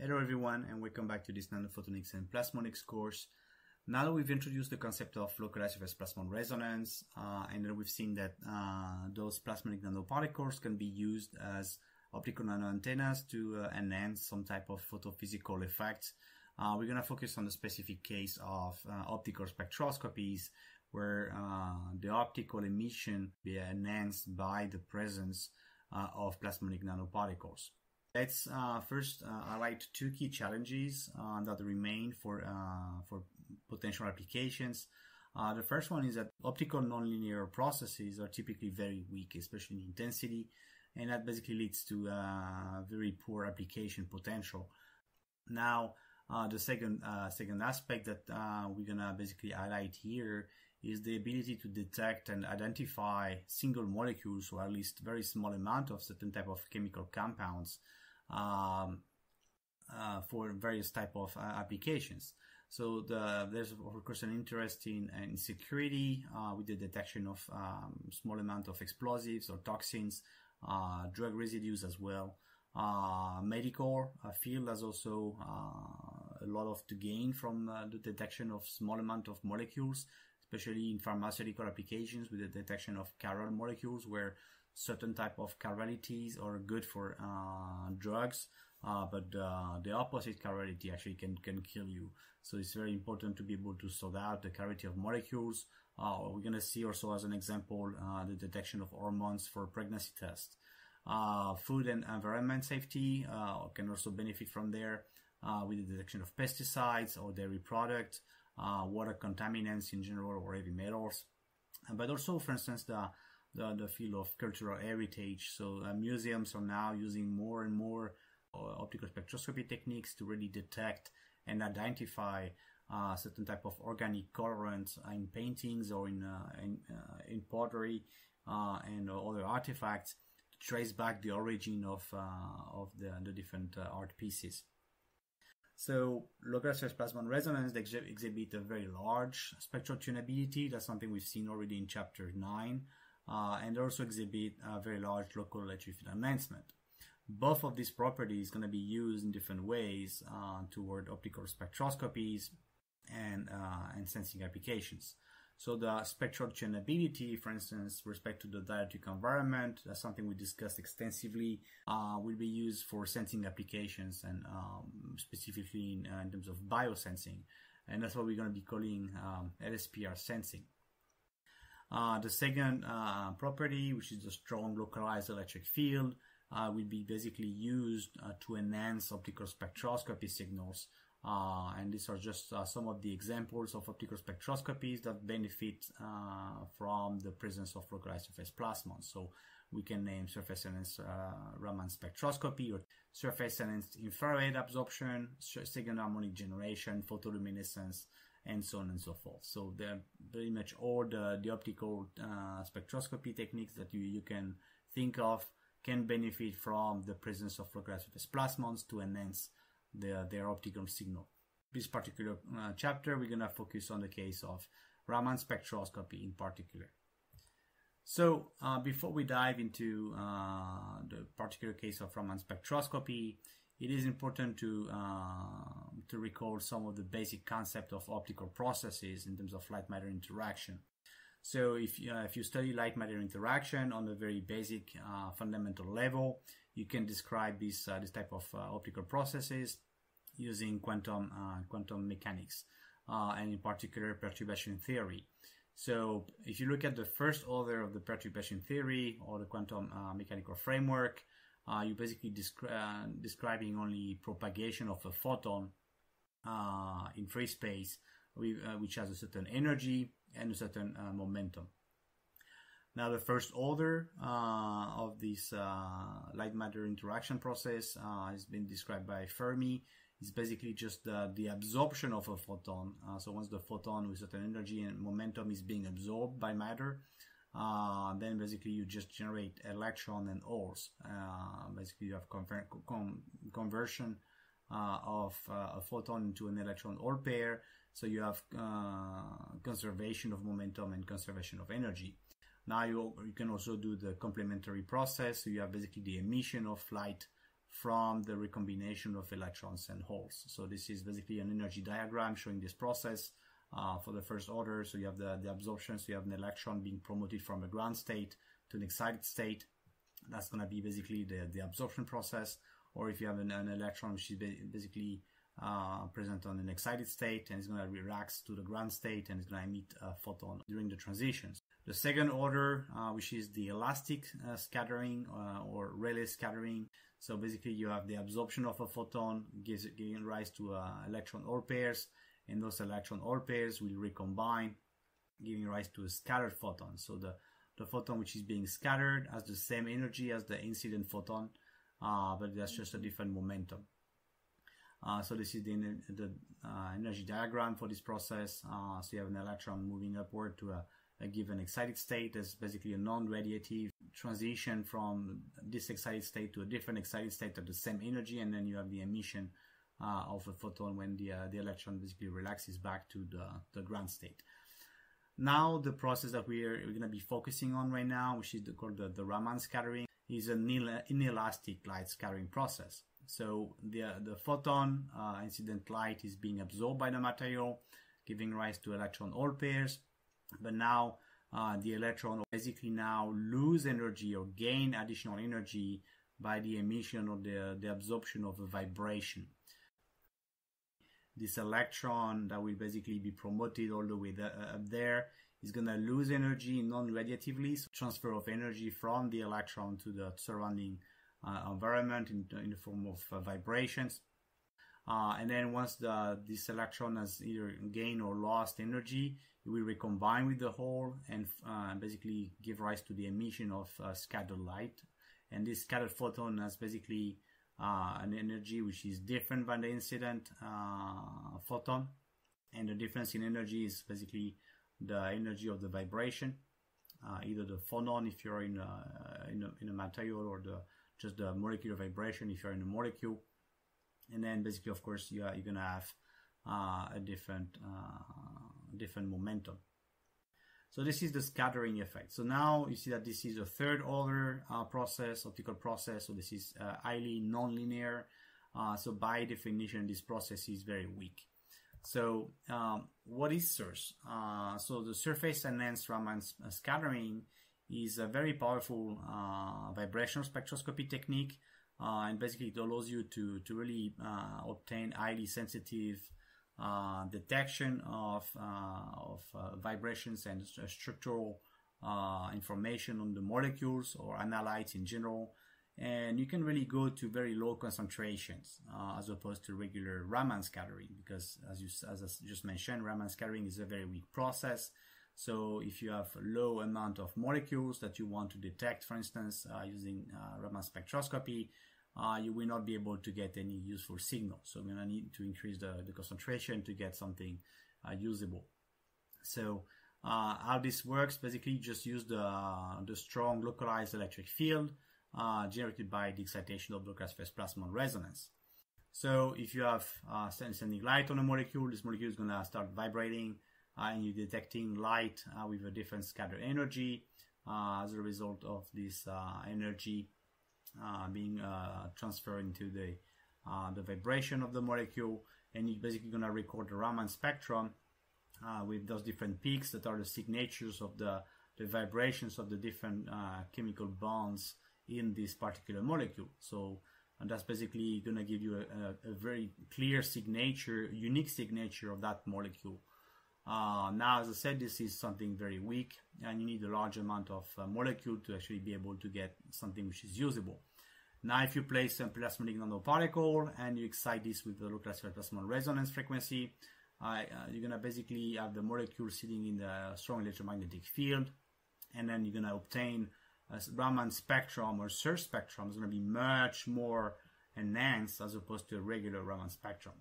Hello everyone and welcome back to this nanophotonics and plasmonics course. Now that we've introduced the concept of localized surface plasmon resonance uh, and then we've seen that uh, those plasmonic nanoparticles can be used as optical nanoantennas to uh, enhance some type of photophysical effect. Uh, we're going to focus on the specific case of uh, optical spectroscopies where uh, the optical emission be enhanced by the presence of plasmonic nanoparticles. Let's uh, first uh, highlight two key challenges uh, that remain for uh, for potential applications. Uh, the first one is that optical nonlinear processes are typically very weak, especially in intensity, and that basically leads to uh, very poor application potential. Now, the second second aspect that we're gonna basically highlight here is the ability to detect and identify single molecules or at least very small amount of certain type of chemical compounds um, uh, for various type of uh, applications. So the, there's of course an interest in, in security uh, with the detection of um, small amount of explosives or toxins, uh, drug residues as well. Uh, medical field has also uh, a lot of to gain from the detection of small amount of molecules, especially in pharmaceutical applications with the detection of chiral molecules where certain type of chiralities are good for uh, drugs, uh, but uh, the opposite chirality actually can, can kill you. So it's very important to be able to sort out the chirality of molecules. Uh, we're going to see also as an example uh, the detection of hormones for pregnancy tests. Uh, food and environment safety can also benefit from there with the detection of pesticides or dairy products, water contaminants in general or heavy metals. But also, for instance, the the, the field of cultural heritage. So uh, museums are now using more and more uh, optical spectroscopy techniques to really detect and identify uh, certain type of organic colorants in paintings or in uh, in, uh, in, pottery uh, and other artifacts to trace back the origin of of the, the different art pieces. So surface plasmon resonance they exhibit a very large spectral tunability. That's something we've seen already in chapter nine uh, and also exhibit a very large local electric field enhancement. Both of these properties are going to be used in different ways uh, toward optical spectroscopies and, uh, and sensing applications. So the spectral tunability, for instance, respect to the dielectric environment, that's something we discussed extensively, uh, will be used for sensing applications and um, specifically in, uh, in, terms of biosensing. And that's what we're going to be calling um, LSPR sensing. Uh, the second uh, property, which is the strong localized electric field, uh, will be basically used uh, to enhance optical spectroscopy signals. Uh, and these are just uh, some of the examples of optical spectroscopies that benefit from the presence of localized surface plasmons. So we can name surface enhanced Raman spectroscopy or surface enhanced infrared absorption, second harmonic generation, photoluminescence, and so on and so forth. So they're pretty much all the, the optical uh, spectroscopy techniques that you, you can think of can benefit from the presence of localized surface plasmons to enhance their, their optical signal. This particular uh, chapter, we're going to focus on the case of Raman spectroscopy in particular. So uh, before we dive into uh, the particular case of Raman spectroscopy, it is important to uh, to recall some of the basic concept of optical processes in terms of light matter interaction. So if uh, if you study light matter interaction on a very basic uh, fundamental level, you can describe this uh, this type of uh, optical processes using quantum uh, quantum mechanics and in particular perturbation theory. So if you look at the first order of the perturbation theory or the quantum mechanical framework, you're basically descri- describing only propagation of a photon in free space, which has a certain energy and a certain uh, momentum. Now, the first order uh, of this light matter interaction process has been described by Fermi. It's basically just the, the absorption of a photon. so once the photon with certain energy and momentum is being absorbed by matter, uh, then basically you just generate electron and holes. Uh, basically, you have conver- com- conversion uh, of uh, a photon into an electron hole pair. So you have uh, conservation of momentum and conservation of energy. Now you, you can also do the complementary process. So you have basically the emission of light from the recombination of electrons and holes. So this is basically an energy diagram showing this process uh, for the first order. So you have the, the absorption, so you have an electron being promoted from a ground state to an excited state. That's going to be basically the, the absorption process. Or if you have an, an electron which is basically uh, present on an excited state and it's going to relax to the ground state and it's going to emit a photon during the transitions. The second order, uh, which is the elastic uh, scattering uh, or Rayleigh scattering. So basically you have the absorption of a photon gives giving rise to uh, electron hole pairs and those electron hole pairs will recombine giving rise to a scattered photon. So the, the photon which is being scattered has the same energy as the incident photon, but that's just a different momentum. Uh, so this is the, the uh, energy diagram for this process. Uh, so you have an electron moving upward to a, a given excited state. That's basically a non-radiative transition from this excited state to a different excited state at the same energy, and then you have the emission uh, of a photon when the uh, the electron basically relaxes back to the, the ground state. Now the process that we're, we're going to be focusing on right now, which is the, called the, the Raman scattering, is an inelastic light scattering process. So the, the photon uh, incident light is being absorbed by the material, giving rise to electron hole pairs. But now uh, the electron basically now lose energy or gain additional energy by the emission or the, the absorption of a vibration. This electron that will basically be promoted all the way the, uh, up there is going to lose energy non-radiatively, so transfer of energy from the electron to the surrounding environment in, in, the form of uh, vibrations. Uh, and then once the this electron has either gained or lost energy, it will recombine with the hole and uh, basically give rise to the emission of uh, scattered light. And this scattered photon has basically uh, an energy which is different than the incident photon. And the difference in energy is basically the energy of the vibration, either the phonon if you're in a, in a, in a material or the just the molecular vibration if you're in a molecule. And then basically, of course, you are, you're going to have uh, a different, uh, different momentum. So this is the scattering effect. So now you see that this is a third order uh, process, optical process. So this is uh, highly nonlinear. Uh, so by definition, this process is very weak. So um, what is SERS? Uh, so the surface enhanced Raman scattering is a very powerful uh, vibrational spectroscopy technique. Uh, and basically, it allows you to, to really uh, obtain highly sensitive uh, detection of, uh, of uh, vibrations and structural information on the molecules or analytes in general. And you can really go to very low concentrations as opposed to regular Raman scattering because, as, you, as I just mentioned, Raman scattering is a very weak process. So if you have a low amount of molecules that you want to detect, for instance, uh, using uh, Raman spectroscopy, uh, you will not be able to get any useful signal. So we're going to need to increase the, the concentration to get something uh, usable. So uh, how this works, basically just use the, the strong localized electric field uh, generated by the excitation of the classified plasmon resonance. So if you have sending light on a molecule, this molecule is going to start vibrating uh, and you're detecting light uh, with a different scatter energy uh, as a result of this energy being transferred into the the vibration of the molecule and you're basically going to record the Raman spectrum uh, with those different peaks that are the signatures of the, the vibrations of the different uh, chemical bonds in this particular molecule. So and that's basically going to give you a, a, a, very clear signature, unique signature of that molecule. Uh, now, as I said, this is something very weak, and you need a large amount of uh, molecule to actually be able to get something which is usable. Now, if you place a plasmonic nanoparticle and you excite this with the low classified plasmon resonance frequency, uh, you're gonna basically have the molecule sitting in the strong electromagnetic field, and then you're gonna obtain a Raman spectrum or SERS spectrum is gonna be much more enhanced as opposed to a regular Raman spectrum.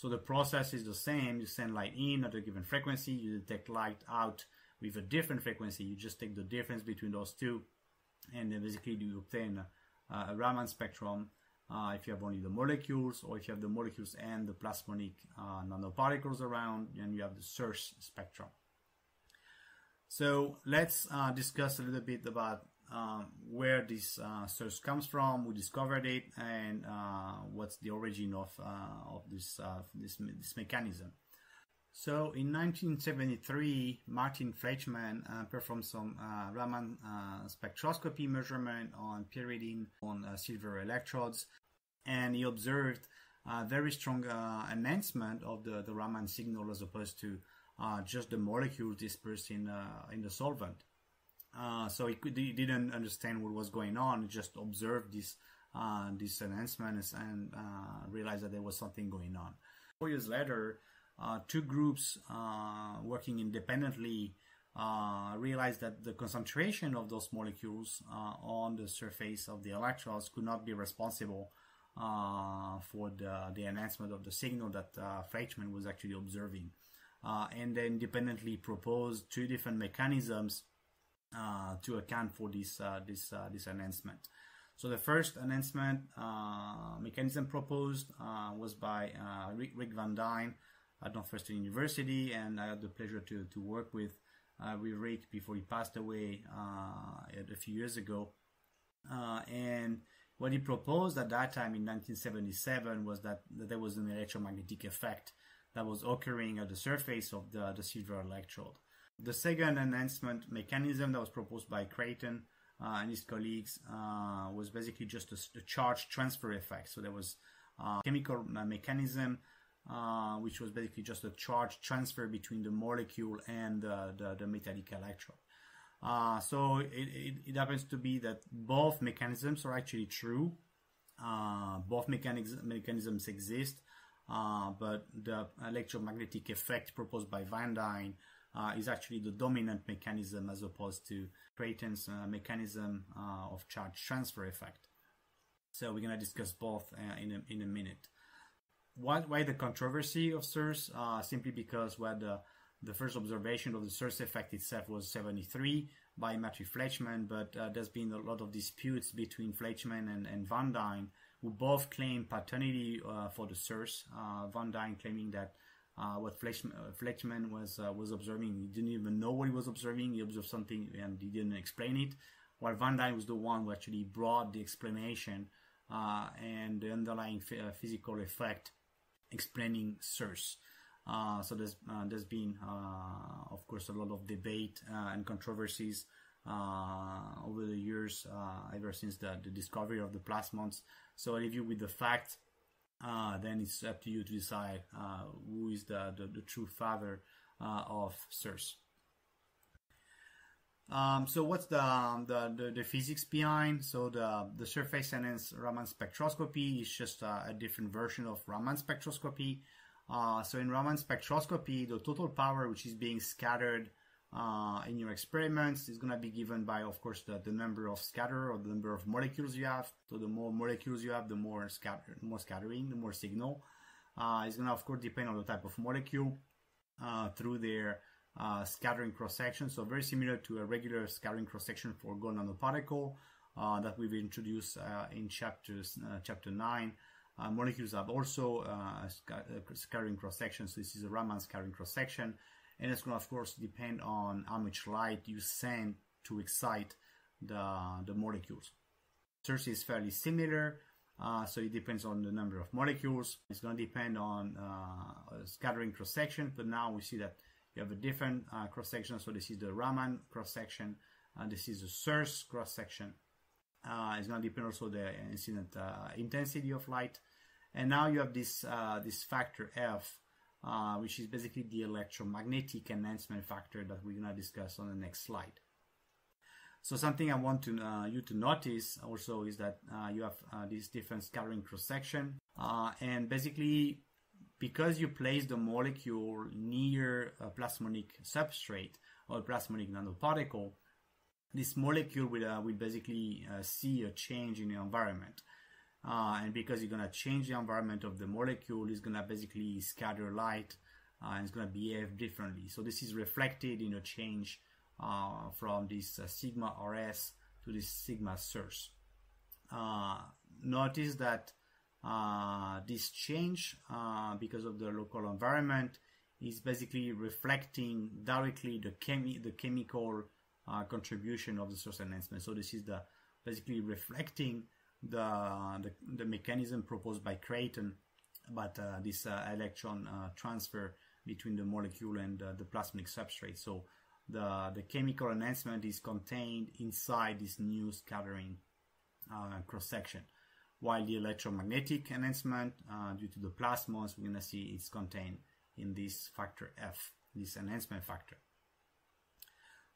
So the process is the same. You send light in at a given frequency, you detect light out with a different frequency. You just take the difference between those two, and then basically you obtain a, a Raman spectrum. Uh, if you have only the molecules, or if you have the molecules and the plasmonic uh, nanoparticles around, then you have the SERS spectrum. So let's uh, discuss a little bit about um, where this uh, SERS comes from, who discovered it, and uh, what's the origin of uh, of this uh, this this mechanism. So in 1973, Martin Fleischmann uh, performed some uh, Raman spectroscopy measurement on pyridine on silver electrodes, and he observed a very strong enhancement of the, the Raman signal as opposed to just the molecules dispersed in in the solvent. Uh, so he, could, he didn't understand what was going on. He just observed this uh, this enhancements and uh, realized that there was something going on. Four years later, uh, two groups uh, working independently realized that the concentration of those molecules on the surface of the electrodes could not be responsible for the, the enhancement of the signal that uh, Fleischmann was actually observing. and they independently proposed two different mechanisms uh, to account for this uh, this uh, this enhancement. So the first enhancement uh, mechanism proposed uh, was by Rick, Rick, Van Duyne at Northwestern University, and I had the pleasure to to work with with Rick before he passed away a few years ago. and what he proposed at that time in 1977 was that, that there was an electromagnetic effect that was occurring at the surface of the, the silver electrode. The second enhancement mechanism that was proposed by Creighton uh, and his colleagues uh, was basically just a, a, charge transfer effect. So there was a chemical mechanism uh, which was basically just a charge transfer between the molecule and the, the, metallic electrode. Uh, so it, it, it, happens to be that both mechanisms are actually true. Uh, both mechanics, mechanisms exist, uh, but the electromagnetic effect proposed by Van Duyne uh, is actually the dominant mechanism as opposed to Creighton's uh, mechanism uh, of charge transfer effect. So we're going to discuss both uh, in, a, in a minute. Why, why the controversy of SERS? Uh, simply because well, the, the first observation of the SERS effect itself was 73 by Matthew Fleischmann, but uh, there's been a lot of disputes between Fleischmann and, and Van Duyne, who both claim paternity for the SERS. Van Duyne claiming that uh, what Fleischmann, uh, Fleischmann was uh, was observing. He didn't even know what he was observing. He observed something and he didn't explain it. While Van Duyne was the one who actually brought the explanation uh, and the underlying uh, physical effect explaining SERS. Uh, so there's there's been of course a lot of debate and controversies over the years ever since the, the discovery of the plasmons. So I leave you with the fact uh, then it's up to you to decide uh, who is the, the, the true father uh, of SERS. Um, so what's the, the, the, the, physics behind? So the, the surface enhanced Raman spectroscopy is just a, a different version of Raman spectroscopy. Uh, so in Raman spectroscopy, the total power which is being scattered uh, in your experiments is going to be given by, of course, the, the number of scatter or the number of molecules you have. So the more molecules you have, the more scatter, more scattering, the more signal. Uh, it's going to, of course, depend on the type of molecule uh, through their uh, scattering cross section. So very similar to a regular scattering cross section for gold nanoparticle uh, that we've introduced uh, in chapters chapter nine. molecules have also scattering cross section. So this is a Raman scattering cross section and it's going to of course depend on how much light you send to excite the, the molecules. SERS is fairly similar, uh, so it depends on the number of molecules. It's going to depend on uh, scattering cross section, but now we see that you have a different uh, cross section. So this is the Raman cross section, and this is the SERS cross section. Uh, it's going to depend also the incident uh, intensity of light, and now you have this uh, this factor F uh, which is basically the electromagnetic enhancement factor that we're going to discuss on the next slide. So something I want to, uh, you to notice also is that uh, you have uh, this different scattering cross section, uh, and basically because you place the molecule near a plasmonic substrate or a plasmonic nanoparticle, this molecule will, uh, will basically see a change in the environment. Uh, and because you're going to change the environment of the molecule, it's going to basically scatter light uh, and it's going to behave differently. So this is reflected in a change uh, from this uh, sigma RS to this sigma SERS. Uh, notice that uh, this change, because of the local environment, is basically reflecting directly the, chemi- the chemical contribution of the SERS enhancement. So this is the basically reflecting the the, the mechanism proposed by Creighton, but uh, this uh, electron uh, transfer between the molecule and the plasmonic substrate. So the the chemical enhancement is contained inside this new scattering uh, cross section, while the electromagnetic enhancement, uh, due to the plasmons, we're gonna see it's contained in this factor F, this enhancement factor.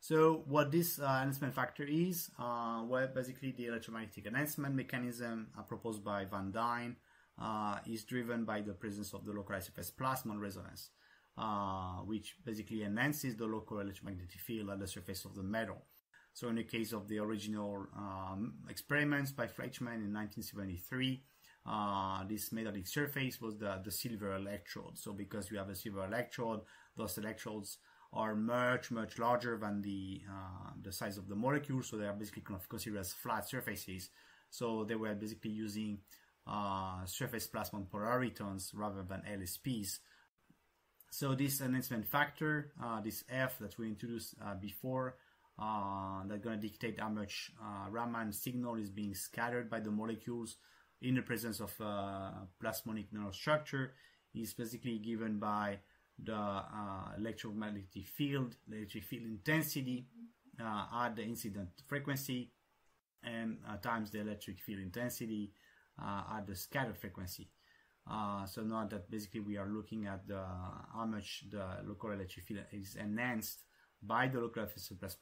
So what this uh, enhancement factor is, uh, well, basically the electromagnetic enhancement mechanism uh, proposed by Van Duyne uh, is driven by the presence of the localized surface plasmon resonance, uh, which basically enhances the local electromagnetic field at the surface of the metal. So in the case of the original um, experiments by Fleischmann in 1973, uh, this metallic surface was the, the silver electrode. So because you have a silver electrode, those electrodes are much much larger than the uh, the size of the molecule, so they are basically kind of considered as flat surfaces. So they were basically using uh, surface plasmon polaritons rather than LSPs. So this enhancement factor, uh, this F that we introduced uh, before, uh, that's going to dictate how much uh, Raman signal is being scattered by the molecules in the presence of plasmonic nanostructure, is basically given by the uh, electromagnetic field, electric field intensity uh, at the incident frequency, and uh, times the electric field intensity uh, at the scatter frequency. Uh, so now that basically we are looking at the, how much the local electric field is enhanced by the local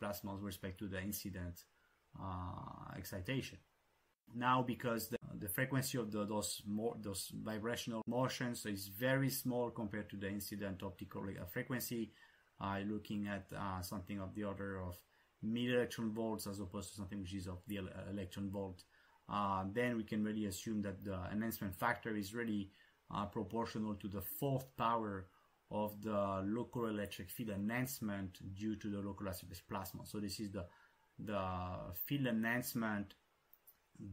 plasma with respect to the incident uh, excitation. Now, because the, the frequency of the, those more, those vibrational motions is very small compared to the incident optical frequency, uh, looking at uh, something of the order of milli-electron volts as opposed to something which is of the electron volt, uh, then we can really assume that the enhancement factor is really uh, proportional to the fourth power of the local electric field enhancement due to the localized plasma. So this is the the field enhancement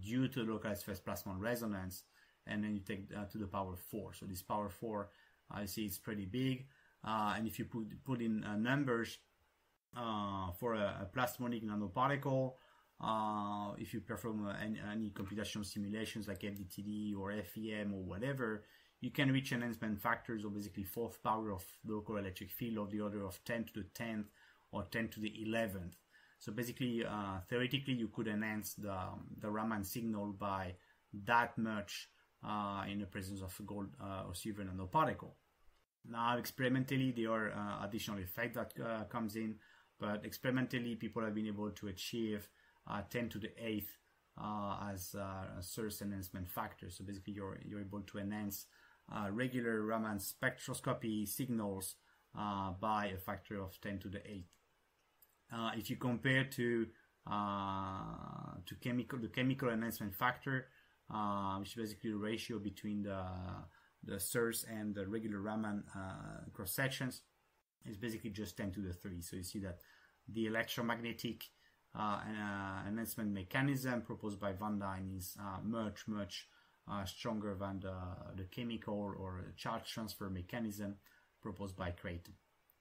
due to the localized phase plasmon resonance, and then you take uh, to the power 4. So this power 4, I see it's pretty big. Uh, and if you put, put in uh, numbers for a, a, plasmonic nanoparticle, uh, if you perform uh, any, any, computational simulations like FDTD or FEM or whatever, you can reach enhancement factors of basically fourth power of local electric field of the order of 10 to the 10th or 10 to the 11th. So basically, uh, theoretically, you could enhance the, the Raman signal by that much uh, in the presence of gold uh, or silver nanoparticle. Now, experimentally, there are uh, additional effect that uh, comes in, but experimentally, people have been able to achieve uh, 10 to the 8th as a SERS enhancement factor. So basically, you're, you're able to enhance regular Raman spectroscopy signals by a factor of 10 to the 8th. Uh, if you compare to uh, to chemical the chemical enhancement factor, uh, which is basically the ratio between the the SERS and the regular Raman uh, cross sections, is basically just 10 to the 3. So you see that the electromagnetic uh, enhancement mechanism proposed by Van Duyne is much much stronger than the, the chemical or charge transfer mechanism proposed by Creighton.